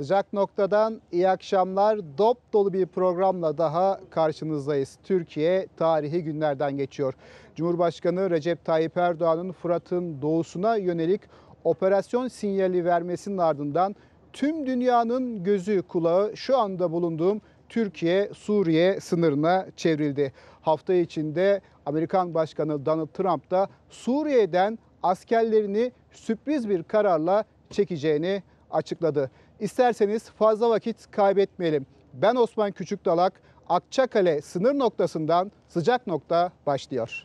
Sıcak noktadan iyi akşamlar. Dop dolu bir programla daha karşınızdayız. Türkiye tarihi günlerden geçiyor. Cumhurbaşkanı Recep Tayyip Erdoğan'ın Fırat'ın doğusuna yönelik operasyon sinyali vermesinin ardından tüm dünyanın gözü kulağı şu anda bulunduğum Türkiye-Suriye sınırına çevrildi. Hafta içinde Amerikan Başkanı Donald Trump da Suriye'den askerlerini sürpriz bir kararla çekeceğini açıkladı. İsterseniz fazla vakit kaybetmeyelim. Ben Osman Küçükdalak, Akçakale sınır noktasından sıcak nokta başlıyor.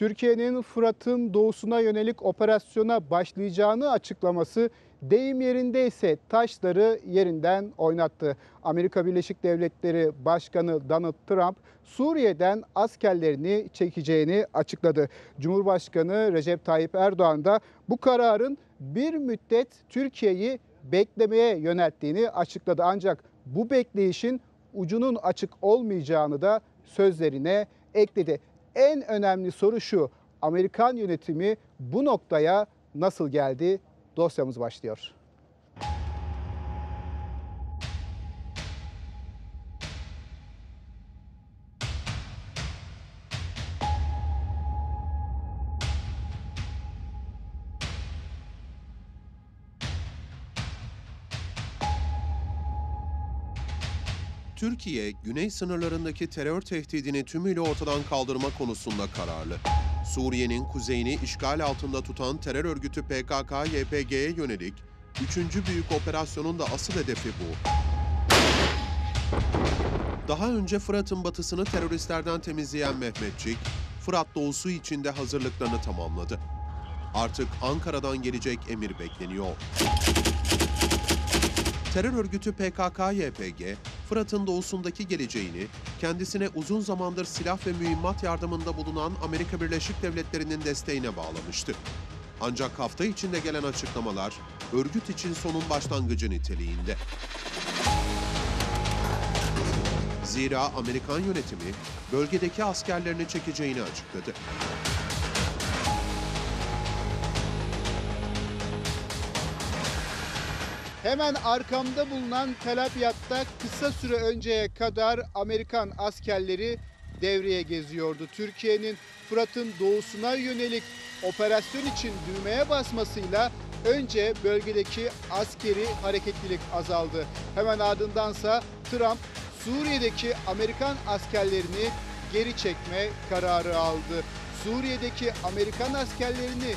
Türkiye'nin Fırat'ın doğusuna yönelik operasyona başlayacağını açıklaması deyim yerindeyse taşları yerinden oynattı. Amerika Birleşik Devletleri Başkanı Donald Trump Suriye'den askerlerini çekeceğini açıkladı. Cumhurbaşkanı Recep Tayyip Erdoğan da bu kararın bir müddet Türkiye'yi beklemeye yönelttiğini açıkladı. Ancak bu bekleyişin ucunun açık olmayacağını da sözlerine ekledi. En önemli soru şu. Amerikan yönetimi bu noktaya nasıl geldi? Dosyamız başlıyor. Türkiye, güney sınırlarındaki terör tehdidini tümüyle ortadan kaldırma konusunda kararlı. Suriye'nin kuzeyini işgal altında tutan terör örgütü PKK-YPG'ye yönelik üçüncü büyük operasyonun da asıl hedefi bu. Daha önce Fırat'ın batısını teröristlerden temizleyen Mehmetçik, Fırat doğusu için de hazırlıklarını tamamladı. Artık Ankara'dan gelecek emir bekleniyor. Terör örgütü PKK-YPG, Fırat'ın doğusundaki geleceğini, kendisine uzun zamandır silah ve mühimmat yardımında bulunan Amerika Birleşik Devletleri'nin desteğine bağlamıştı. Ancak hafta içinde gelen açıklamalar, örgüt için sonun başlangıcı niteliğinde. Zira Amerikan yönetimi bölgedeki askerlerini çekeceğini açıkladı. Hemen arkamda bulunan Tel Abyad'da kısa süre önceye kadar Amerikan askerleri devreye geziyordu. Türkiye'nin Fırat'ın doğusuna yönelik operasyon için düğmeye basmasıyla önce bölgedeki askeri hareketlilik azaldı. Hemen ardındansa Trump Suriye'deki Amerikan askerlerini geri çekme kararı aldı. Suriye'deki Amerikan askerlerini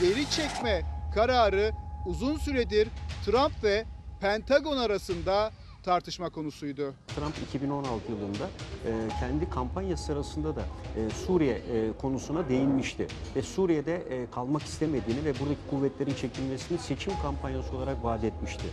geri çekme kararı uzun süredir Trump ve Pentagon arasında tartışma konusuydu. Trump 2016 yılında e, kendi kampanya sırasında da e, Suriye e, konusuna değinmişti. Ve Suriye'de e, kalmak istemediğini ve buradaki kuvvetlerin çekilmesini seçim kampanyası olarak vaat etmişti.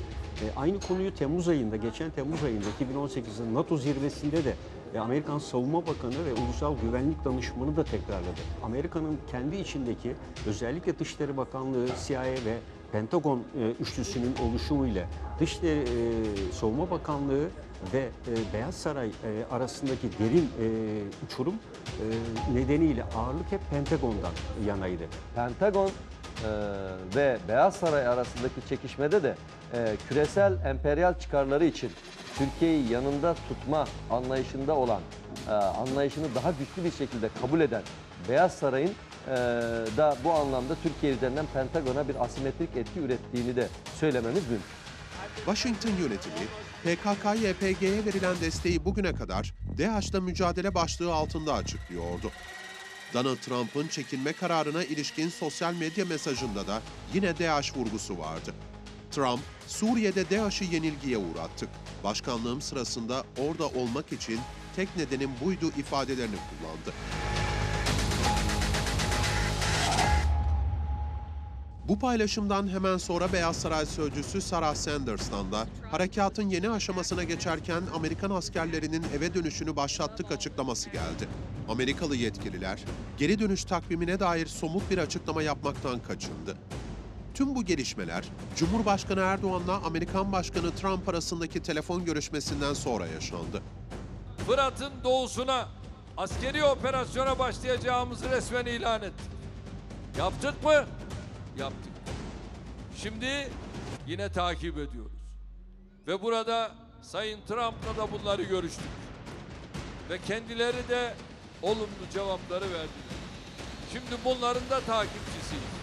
E, aynı konuyu Temmuz ayında, geçen Temmuz ayında 2018'in NATO zirvesinde de e, Amerikan Savunma Bakanı ve Ulusal Güvenlik Danışmanı da tekrarladı. Amerika'nın kendi içindeki özellikle Dışişleri Bakanlığı, CIA ve Pentagon e, üçlüsünün oluşumuyla Dışişleri e, Savunma Bakanlığı ve e, Beyaz Saray e, arasındaki derin e, uçurum e, nedeniyle ağırlık hep Pentagon'dan yanaydı. Pentagon e, ve Beyaz Saray arasındaki çekişmede de e, küresel emperyal çıkarları için Türkiye'yi yanında tutma anlayışında olan, e, anlayışını daha güçlü bir şekilde kabul eden Beyaz Saray'ın da bu anlamda Türkiye üzerinden Pentagon'a bir asimetrik etki ürettiğini de söylememiz mümkün. Washington yönetimi, PKK-YPG'ye verilen desteği bugüne kadar DAEŞ'la mücadele başlığı altında açıklıyordu. Donald Trump'ın çekilme kararına ilişkin sosyal medya mesajında da yine DAEŞ vurgusu vardı. Trump, Suriye'de DAEŞ'i yenilgiye uğrattık. Başkanlığım sırasında orada olmak için tek nedenim buydu ifadelerini kullandı. Bu paylaşımdan hemen sonra Beyaz Saray sözcüsü Sarah Sanders'tan da harekatın yeni aşamasına geçerken Amerikan askerlerinin eve dönüşünü başlattık açıklaması geldi. Amerikalı yetkililer geri dönüş takvimine dair somut bir açıklama yapmaktan kaçındı. Tüm bu gelişmeler Cumhurbaşkanı Erdoğan'la Amerikan Başkanı Trump arasındaki telefon görüşmesinden sonra yaşandı. Fırat'ın doğusuna askeri operasyona başlayacağımızı resmen ilan ettik. Yaptık mı? Yaptık. Şimdi yine takip ediyoruz. Ve burada Sayın Trump'la da bunları görüştük. Ve kendileri de olumlu cevapları verdiler. Şimdi bunların da takipçisiyiz.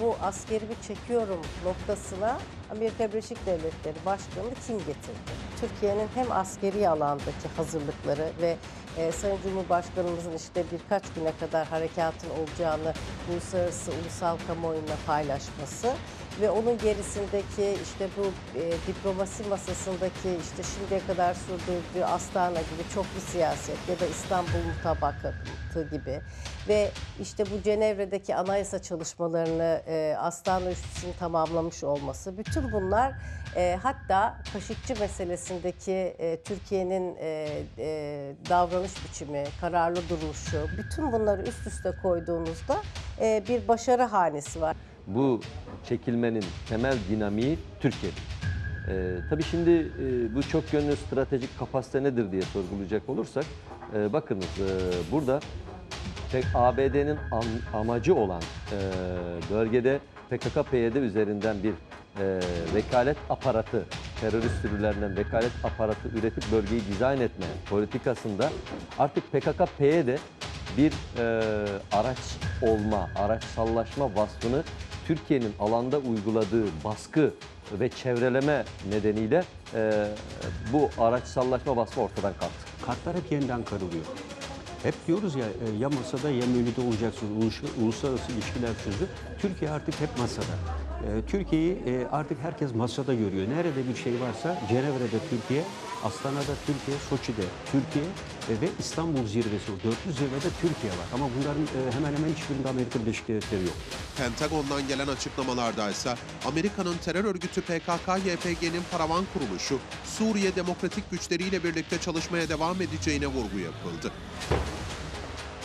Bu askerimi çekiyorum noktasına Amerika Birleşik Devletleri Başkanı kim getirdi? Türkiye'nin hem askeri alandaki hazırlıkları ve e, Sayın Cumhurbaşkanımızın işte birkaç güne kadar harekatın olacağını uluslararası ulusal kamuoyuna paylaşması ve onun gerisindeki işte bu e, diplomasi masasındaki işte şimdiye kadar sürdürdüğü Astana gibi çoklu siyaset ya da İstanbul mutabakatı gibi ve işte bu Cenevre'deki anayasa çalışmalarını e, Astana Üçlüsü'nün tamamlamış olması bütün bunlar e, hatta Kaşıkçı meselesindeki e, Türkiye'nin e, e, davranış biçimi, kararlı duruşu bütün bunları üst üste koyduğunuzda e, bir başarı hanesi var. Bu çekilmenin temel dinamiği Türkiye. Ee, tabii şimdi e, bu çok yönlü stratejik kapasite nedir diye sorgulayacak olursak, e, bakınız e, burada pek ABD'nin am- amacı olan e, bölgede PKK-PYD üzerinden bir e, vekalet aparatı, terörist sürülerinden vekalet aparatı üretip bölgeyi dizayn etme politikasında artık PKK-PYD bir e, araç olma, araçsallaşma vasfını Türkiye'nin alanda uyguladığı baskı ve çevreleme nedeniyle e, bu araçsallaşma vasfı ortadan kalktı. Kartlar hep yeniden karılıyor. Hep diyoruz ya e, ya masada ya menüde olacaksınız. Ulus- Uluslararası ilişkiler sözü. Türkiye artık hep masada. E, Türkiye'yi e, artık herkes masada görüyor. Nerede bir şey varsa Cenevre'de Türkiye, Astana'da Türkiye, Soçi'de Türkiye e, ve İstanbul zirvesi, o dörtlü zirvede Türkiye var. Ama bunların e, hemen hemen hiçbirinde Amerika Birleşik Devletleri yok. Pentagon'dan gelen açıklamalarda ise Amerika'nın terör örgütü PKK-YPG'nin paravan kuruluşu Suriye Demokratik Güçleriyle birlikte çalışmaya devam edeceğine vurgu yapıldı.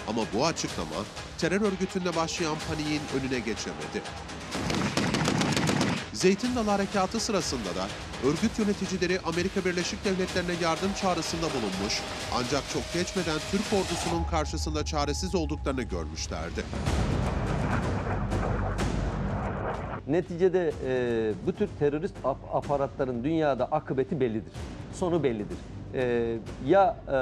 Ama bu açıklama terör örgütünde başlayan paniğin önüne geçemedi. Zeytin Dalı Harekatı sırasında da örgüt yöneticileri Amerika Birleşik Devletleri'ne yardım çağrısında bulunmuş ancak çok geçmeden Türk ordusunun karşısında çaresiz olduklarını görmüşlerdi. Neticede e, bu tür terörist ap- aparatların dünyada akıbeti bellidir. Sonu bellidir. E, ya e,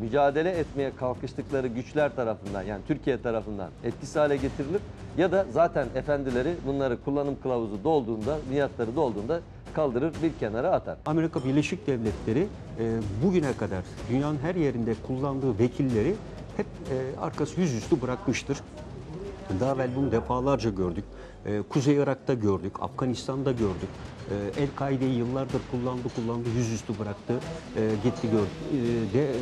mücadele etmeye kalkıştıkları güçler tarafından yani Türkiye tarafından etkisiz hale getirilir ya da zaten efendileri bunları kullanım kılavuzu dolduğunda, niyatları dolduğunda kaldırır bir kenara atar. Amerika Birleşik Devletleri e, bugüne kadar dünyanın her yerinde kullandığı vekilleri hep e, arkası yüzüstü bırakmıştır. Daha evvel bunu defalarca gördük. E, Kuzey Irak'ta gördük, Afganistan'da gördük. E, El-Kaide'yi yıllardır kullandı, kullandı, yüzüstü bıraktı, e, gitti gördük. E, de,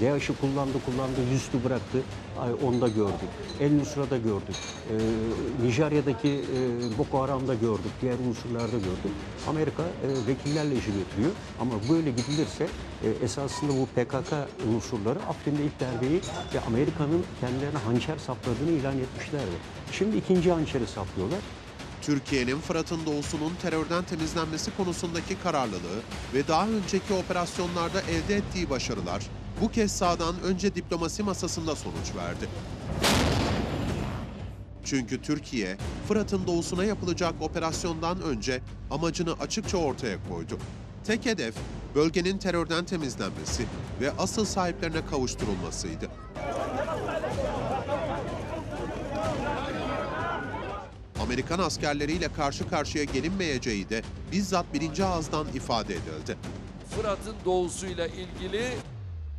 DAEŞ'i kullandı, kullandı, yüzüstü bıraktı, Ay, onu da gördük. El-Nusra'da gördük. E, Nijerya'daki e, Boko Haram'da gördük, diğer unsurlarda gördük. Amerika e, vekillerle işi götürüyor ama böyle gidilirse e, esasında bu PKK unsurları Afrin'de ilk darbeyi ve Amerika'nın kendilerine hançer sapladığını ilan etmişlerdi. Şimdi ikinci hançeri saplıyorlar. Türkiye'nin Fırat'ın doğusunun terörden temizlenmesi konusundaki kararlılığı ve daha önceki operasyonlarda elde ettiği başarılar bu kez sağdan önce diplomasi masasında sonuç verdi. Çünkü Türkiye, Fırat'ın doğusuna yapılacak operasyondan önce amacını açıkça ortaya koydu. Tek hedef, bölgenin terörden temizlenmesi ve asıl sahiplerine kavuşturulmasıydı. Amerikan askerleriyle karşı karşıya gelinmeyeceği de bizzat birinci ağızdan ifade edildi. Fırat'ın doğusuyla ilgili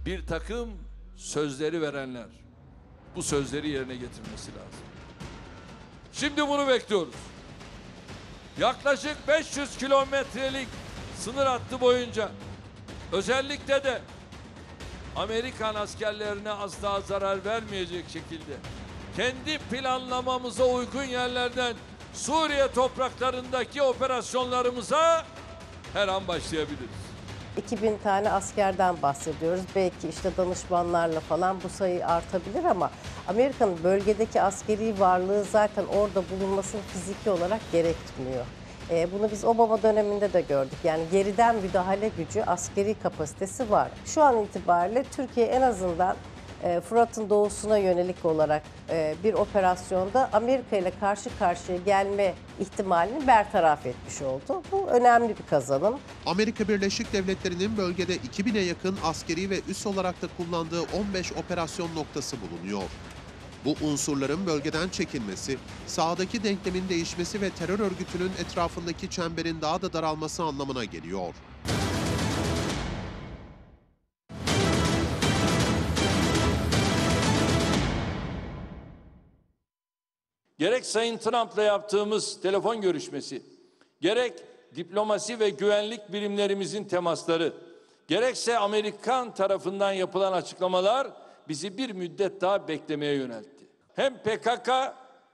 bir takım sözleri verenler. Bu sözleri yerine getirmesi lazım. Şimdi bunu bekliyoruz. Yaklaşık 500 kilometrelik sınır hattı boyunca özellikle de Amerikan askerlerine asla zarar vermeyecek şekilde kendi planlamamıza uygun yerlerden Suriye topraklarındaki operasyonlarımıza her an başlayabiliriz. 2000 tane askerden bahsediyoruz. Belki işte danışmanlarla falan bu sayı artabilir ama Amerika'nın bölgedeki askeri varlığı zaten orada bulunmasını fiziki olarak gerektirmiyor. E, bunu biz Obama döneminde de gördük. Yani geriden müdahale gücü, askeri kapasitesi var. Şu an itibariyle Türkiye en azından Fırat'ın doğusuna yönelik olarak e, bir operasyonda Amerika ile karşı karşıya gelme ihtimalini bertaraf etmiş oldu. Bu önemli bir kazanım. Amerika Birleşik Devletleri'nin bölgede 2000'e yakın askeri ve üs olarak da kullandığı 15 operasyon noktası bulunuyor. Bu unsurların bölgeden çekilmesi, sahadaki denklemin değişmesi ve terör örgütünün etrafındaki çemberin daha da daralması anlamına geliyor. Gerek Sayın Trump'la yaptığımız telefon görüşmesi, gerek diplomasi ve güvenlik birimlerimizin temasları, gerekse Amerikan tarafından yapılan açıklamalar bizi bir müddet daha beklemeye yöneltti. Hem PKK,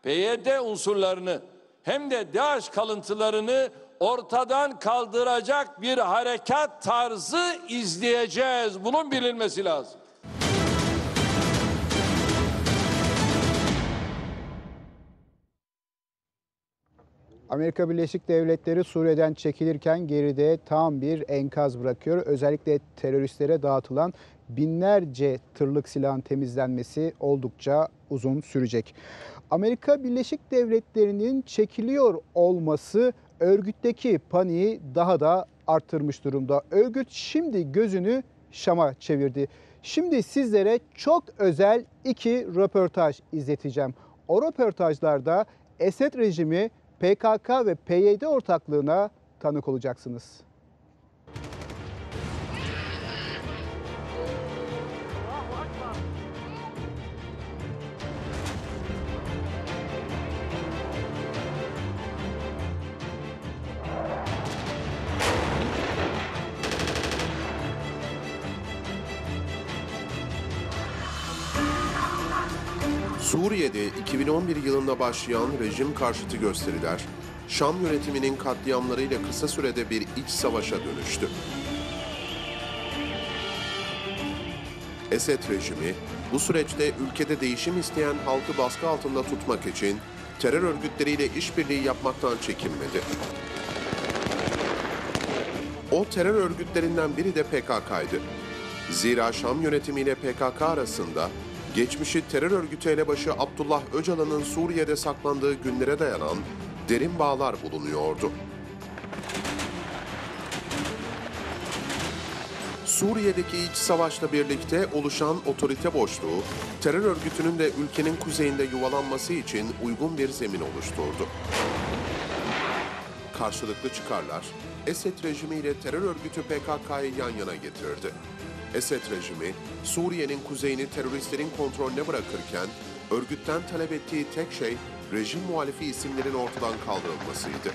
PYD unsurlarını hem de DAEŞ kalıntılarını ortadan kaldıracak bir harekat tarzı izleyeceğiz. Bunun bilinmesi lazım. Amerika Birleşik Devletleri Suriye'den çekilirken geride tam bir enkaz bırakıyor. Özellikle teröristlere dağıtılan binlerce tırlık silahın temizlenmesi oldukça uzun sürecek. Amerika Birleşik Devletleri'nin çekiliyor olması örgütteki paniği daha da arttırmış durumda. Örgüt şimdi gözünü Şam'a çevirdi. Şimdi sizlere çok özel iki röportaj izleteceğim. O röportajlarda Esed rejimi PKK ve PYD ortaklığına tanık olacaksınız. Suriye'de 2011 yılında başlayan rejim karşıtı gösteriler, Şam yönetiminin katliamlarıyla kısa sürede bir iç savaşa dönüştü. Esed rejimi bu süreçte ülkede değişim isteyen halkı baskı altında tutmak için terör örgütleriyle işbirliği yapmaktan çekinmedi. O terör örgütlerinden biri de PKK'ydı. Zira Şam yönetimiyle PKK arasında geçmişi terör örgütü elebaşı Abdullah Öcalan'ın Suriye'de saklandığı günlere dayanan derin bağlar bulunuyordu. Suriye'deki iç savaşla birlikte oluşan otorite boşluğu, terör örgütünün de ülkenin kuzeyinde yuvalanması için uygun bir zemin oluşturdu. Karşılıklı çıkarlar, Esed rejimi ile terör örgütü PKK'yı yan yana getirdi. Esed rejimi, Suriye'nin kuzeyini teröristlerin kontrolüne bırakırken, örgütten talep ettiği tek şey rejim muhalifi isimlerin ortadan kaldırılmasıydı.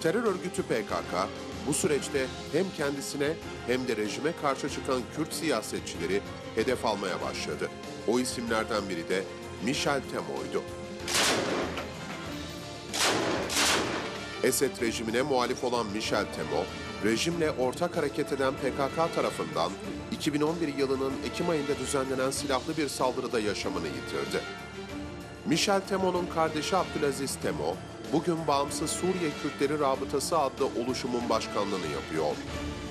Terör örgütü PKK bu süreçte hem kendisine hem de rejime karşı çıkan Kürt siyasetçileri hedef almaya başladı. O isimlerden biri de Michel Temo'ydu. Esed rejimine muhalif olan Michel Temo, rejimle ortak hareket eden PKK tarafından 2011 yılının Ekim ayında düzenlenen silahlı bir saldırıda yaşamını yitirdi. Michel Temo'nun kardeşi Abdülaziz Temo, bugün Bağımsız Suriye Kürtleri Rabıtası adlı oluşumun başkanlığını yapıyor.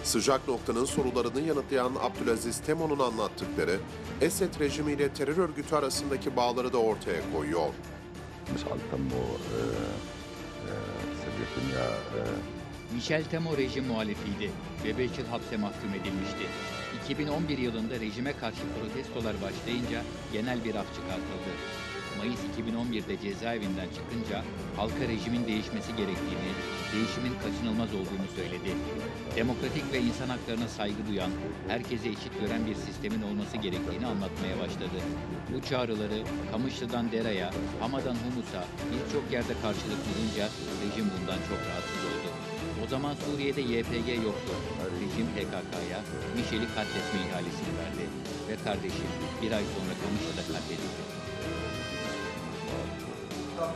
Sıcak noktanın sorularını yanıtlayan Abdülaziz Temo'nun anlattıkları, Esed rejimiyle terör örgütü arasındaki bağları da ortaya koyuyor. Misal Temo, e, unuttum ya. Michel Temo rejim muhalifiydi ve 5 yıl hapse mahkum edilmişti. 2011 yılında rejime karşı protestolar başlayınca genel bir af çıkartıldı. Mayıs 2011'de cezaevinden çıkınca halka rejimin değişmesi gerektiğini, değişimin kaçınılmaz olduğunu söyledi. Demokratik ve insan haklarına saygı duyan, herkese eşit gören bir sistemin olması gerektiğini anlatmaya başladı. Bu çağrıları Kamışlı'dan Dera'ya, Hama'dan Humus'a birçok yerde karşılık bulunca rejim bundan çok rahatsız oldu. O zaman Suriye'de YPG yoktu. Rejim PKK'ya Mişel'i katletme ihalesini verdi. Ve kardeşim bir ay sonra Kamışlı'da katledildi.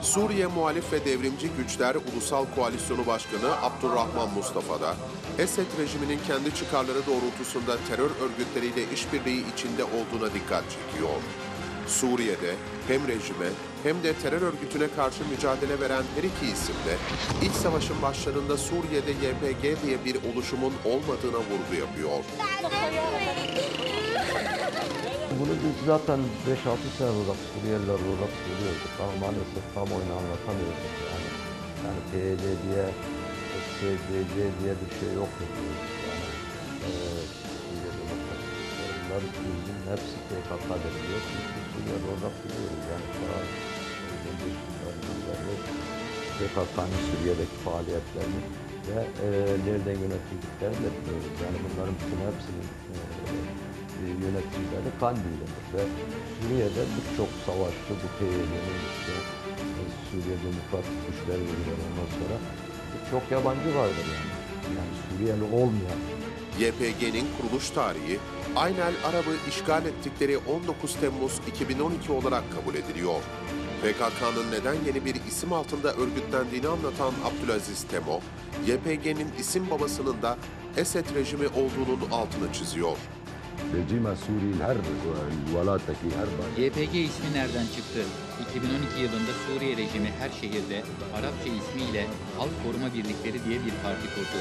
Suriye Muhalif ve Devrimci Güçler Ulusal Koalisyonu Başkanı Abdurrahman Mustafa da Esed rejiminin kendi çıkarları doğrultusunda terör örgütleriyle işbirliği içinde olduğuna dikkat çekiyor. Suriye'de hem rejime hem de terör örgütüne karşı mücadele veren her iki isim de iç savaşın başlarında Suriye'de YPG diye bir oluşumun olmadığına vurgu yapıyor. Bunu biz zaten 5-6 sene olarak Suriyeliler olarak söylüyorduk ama maalesef kamuoyuna anlatamıyorduk yani. Yani PYD diye, SCC diye bir şey yok yani. Ee, Suriyeli olarak. Bunlar bizim hepsi PKK deniliyor. Çünkü Suriyeli olarak biliyoruz yani. Beri PKK'nın Suriye'deki faaliyetlerini ve e, nereden yönetildiklerini de biliyoruz. Yani bunların bütün hepsinin e, e, yöneticileri Kandil'dir ve Suriye'de birçok savaşçı bu PYD'nin işte e, Suriye Demokratik Güçler Birliği'nden ondan sonra birçok yabancı vardır yani. Yani Suriyeli olmayan YPG'nin kuruluş tarihi Aynel Arab'ı işgal ettikleri 19 Temmuz 2012 olarak kabul ediliyor. PKK'nın neden yeni bir isim altında örgütlendiğini anlatan Abdülaziz Temo, YPG'nin isim babasının da Esed rejimi olduğunun altını çiziyor. Rejime Suriye her velattaki her YPG ismi nereden çıktı? 2012 yılında Suriye rejimi her şehirde Arapça ismiyle Halk Koruma Birlikleri diye bir parti kurdu.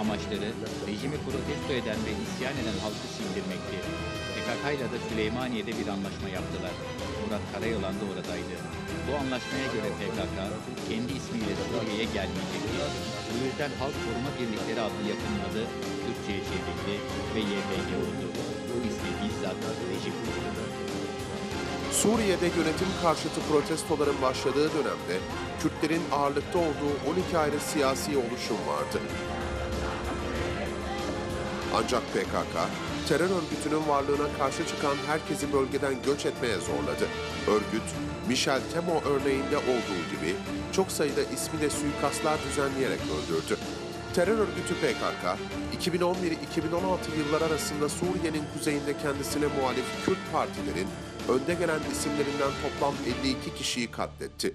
Amaçları rejimi protesto eden ve isyan eden halkı sindirmekti. PKK ile de Süleymaniye'de bir anlaşma yaptılar. Murat Karayılan da oradaydı. Bu anlaşmaya göre PKK kendi ismiyle Suriye'ye gelmeyecekti. Bu yüzden Halk Koruma Birlikleri adlı yapının adı Türkçe'ye çevrildi ve YPG oldu. Suriye'de yönetim karşıtı protestoların başladığı dönemde Kürtlerin ağırlıkta olduğu 12 ayrı siyasi oluşum vardı. Ancak PKK, terör örgütünün varlığına karşı çıkan herkesi bölgeden göç etmeye zorladı. Örgüt, Michel Temo örneğinde olduğu gibi çok sayıda ismi de suikastlar düzenleyerek öldürdü. Terör örgütü PKK, 2011-2016 yıllar arasında Suriye'nin kuzeyinde kendisine muhalif Kürt partilerin önde gelen isimlerinden toplam 52 kişiyi katletti.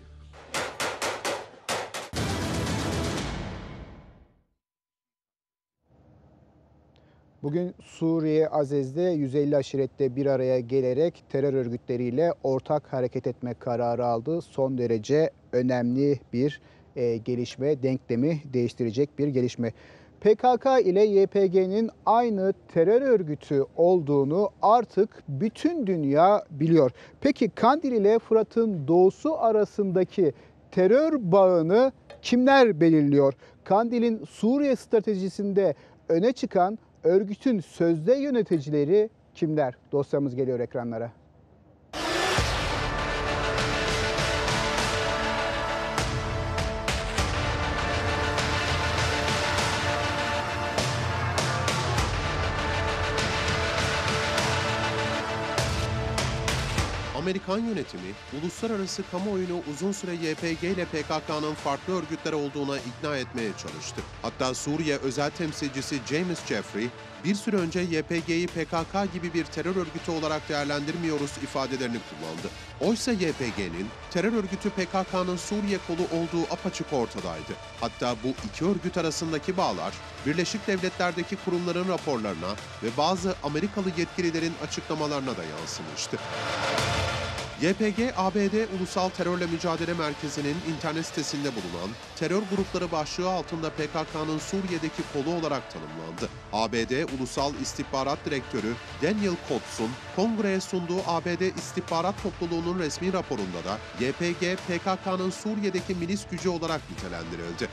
Bugün Suriye Azez'de 150 aşirette bir araya gelerek terör örgütleriyle ortak hareket etme kararı aldı. Son derece önemli bir e, gelişme, denklemi değiştirecek bir gelişme. PKK ile YPG'nin aynı terör örgütü olduğunu artık bütün dünya biliyor. Peki Kandil ile Fırat'ın doğusu arasındaki terör bağını kimler belirliyor? Kandil'in Suriye stratejisinde öne çıkan örgütün sözde yöneticileri kimler? Dosyamız geliyor ekranlara. Amerikan yönetimi, uluslararası kamuoyunu uzun süre YPG ile PKK'nın farklı örgütler olduğuna ikna etmeye çalıştı. Hatta Suriye özel temsilcisi James Jeffrey, bir süre önce YPG'yi PKK gibi bir terör örgütü olarak değerlendirmiyoruz ifadelerini kullandı. Oysa YPG'nin terör örgütü PKK'nın Suriye kolu olduğu apaçık ortadaydı. Hatta bu iki örgüt arasındaki bağlar, Birleşik Devletler'deki kurumların raporlarına ve bazı Amerikalı yetkililerin açıklamalarına da yansımıştı. YPG, ABD Ulusal Terörle Mücadele Merkezi'nin internet sitesinde bulunan terör grupları başlığı altında PKK'nın Suriye'deki kolu olarak tanımlandı. ABD Ulusal İstihbarat Direktörü Daniel Coats'un kongreye sunduğu ABD İstihbarat Topluluğu'nun resmi raporunda da YPG, PKK'nın Suriye'deki milis gücü olarak nitelendirildi.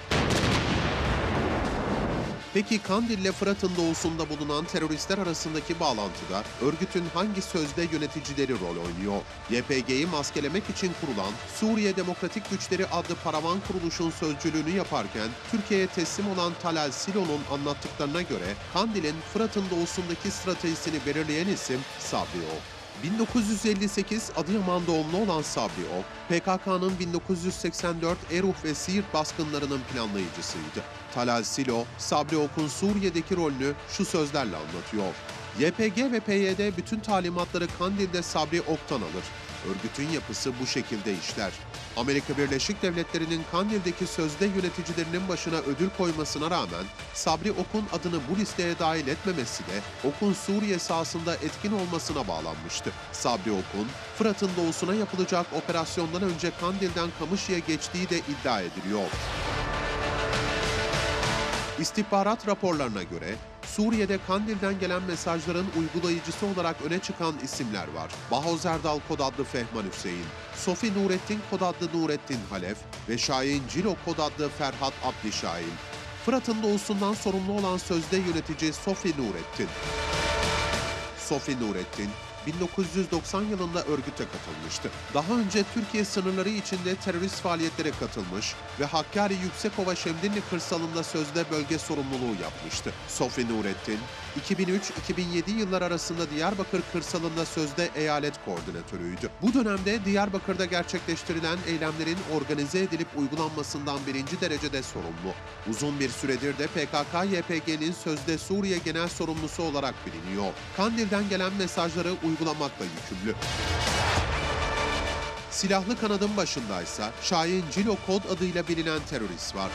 Peki Kandil ile Fırat'ın doğusunda bulunan teröristler arasındaki bağlantıda örgütün hangi sözde yöneticileri rol oynuyor? YPG'yi maskelemek için kurulan Suriye Demokratik Güçleri adlı paravan kuruluşun sözcülüğünü yaparken Türkiye'ye teslim olan Talal Silo'nun anlattıklarına göre Kandil'in Fırat'ın doğusundaki stratejisini belirleyen isim Sabri. 1958 Adıyaman doğumlu olan Sabri Ok, PKK'nın 1984 Eruh ve Siirt baskınlarının planlayıcısıydı. Talal Silo, Sabri Ok'un Suriye'deki rolünü şu sözlerle anlatıyor. YPG ve PYD bütün talimatları Kandil'de Sabri Ok'tan alır. Örgütün yapısı bu şekilde işler. Amerika Birleşik Devletleri'nin Kandil'deki sözde yöneticilerinin başına ödül koymasına rağmen Sabri Ok'un adını bu listeye dahil etmemesi de Ok'un Suriye sahasında etkin olmasına bağlanmıştı. Sabri Ok'un Fırat'ın doğusuna yapılacak operasyondan önce Kandil'den Kamışlı'ya geçtiği de iddia ediliyor. İstihbarat raporlarına göre Suriye'de Kandil'den gelen mesajların uygulayıcısı olarak öne çıkan isimler var. Bahoz Erdal kod adlı Fehman Hüseyin, Sofi Nurettin kod adlı Nurettin Halef ve Şahin Cilo kod adlı Ferhat Abdi Şahin. Fırat'ın doğusundan sorumlu olan sözde yönetici Sofi Nurettin. Sofi Nurettin, 1990 yılında örgüte katılmıştı. Daha önce Türkiye sınırları içinde terörist faaliyetlere katılmış ve Hakkari Yüksekova Şemdinli kırsalında sözde bölge sorumluluğu yapmıştı. Sofi Nurettin, 2003-2007 yıllar arasında Diyarbakır kırsalında sözde eyalet koordinatörüydü. Bu dönemde Diyarbakır'da gerçekleştirilen eylemlerin organize edilip uygulanmasından birinci derecede sorumlu. Uzun bir süredir de PKK-YPG'nin sözde Suriye Genel Sorumlusu olarak biliniyor. Kandil'den gelen mesajları uygulamakla yükümlü. Silahlı kanadın başındaysa Şahin Cilo kod adıyla bilinen terörist var.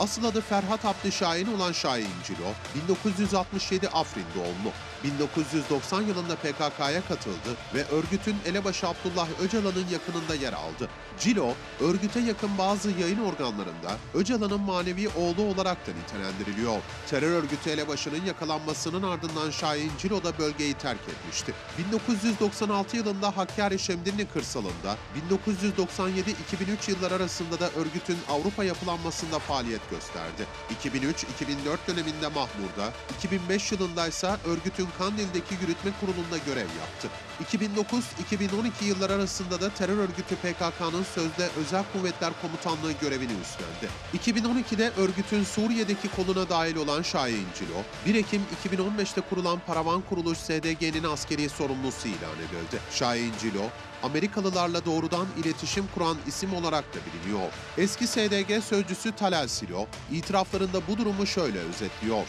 Asıl adı Ferhat Abdi Şahin olan Şahin Cilo, 1967 Afrin doğumlu. 1990 yılında PKK'ya katıldı ve örgütün elebaşı Abdullah Öcalan'ın yakınında yer aldı. Cilo, örgüte yakın bazı yayın organlarında Öcalan'ın manevi oğlu olarak da nitelendiriliyor. Terör örgütü elebaşının yakalanmasının ardından Şahin Cilo da bölgeyi terk etmişti. 1996 yılında Hakkari Şemdinli kırsalında, 1997-2003 yıllar arasında da örgütün Avrupa yapılanmasında faaliyet gösterdi. 2003-2004 döneminde Mahmur'da, 2005 yılında ise örgütün Kandil'deki yürütme kurulunda görev yaptı. 2009-2012 yıllar arasında da terör örgütü PKK'nın sözde Özel Kuvvetler Komutanlığı görevini üstlendi. 2012'de örgütün Suriye'deki koluna dahil olan Şahin Cilo, 1 Ekim 2015'te kurulan Paravan Kuruluş SDG'nin askeri sorumlusu ilan edildi. Şahin Cilo, Amerikalılarla doğrudan iletişim kuran isim olarak da biliniyor. Eski SDG sözcüsü Talal Silo, itiraflarında bu durumu şöyle özetliyor.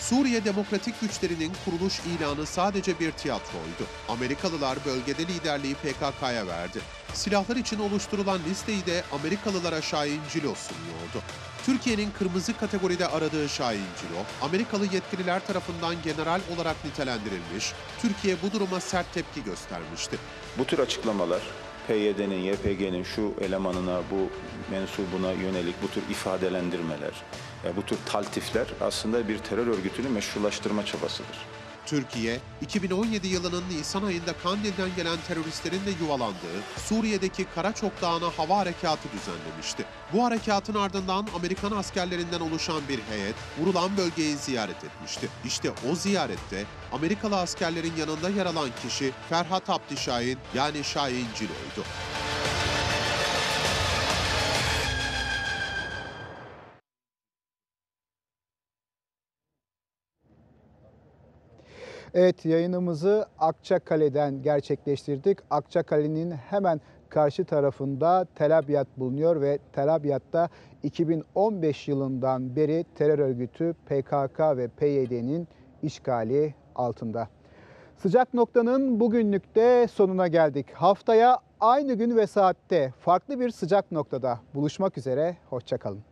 Suriye Demokratik Güçlerinin kuruluş ilanı sadece bir tiyatroydu. Amerikalılar bölgede liderliği PKK'ya verdi. Silahlar için oluşturulan listeyi de Amerikalılara Şahin Cilo sunuyordu. Türkiye'nin kırmızı kategoride aradığı Şahin Cilo, Amerikalı yetkililer tarafından general olarak nitelendirilmiş, Türkiye bu duruma sert tepki göstermişti. Bu tür açıklamalar PYD'nin, YPG'nin şu elemanına, bu mensubuna yönelik bu tür ifadelendirmeler, bu tür taltifler aslında bir terör örgütünü meşrulaştırma çabasıdır. Türkiye, 2017 yılının Nisan ayında Kandil'den gelen teröristlerin de yuvalandığı Suriye'deki Karaçok Dağı'na hava harekatı düzenlemişti. Bu harekatın ardından Amerikan askerlerinden oluşan bir heyet vurulan bölgeyi ziyaret etmişti. İşte o ziyarette Amerikalı askerlerin yanında yer alan kişi Ferhat Abdi Şahin yani Şahin Cilo'ydu. Evet yayınımızı Akçakale'den gerçekleştirdik. Akçakale'nin hemen karşı tarafında Tel bulunuyor ve Tel Abyad'da 2015 yılından beri terör örgütü PKK ve PYD'nin işgali altında. Sıcak noktanın bugünlük de sonuna geldik. Haftaya aynı gün ve saatte farklı bir sıcak noktada buluşmak üzere. Hoşçakalın.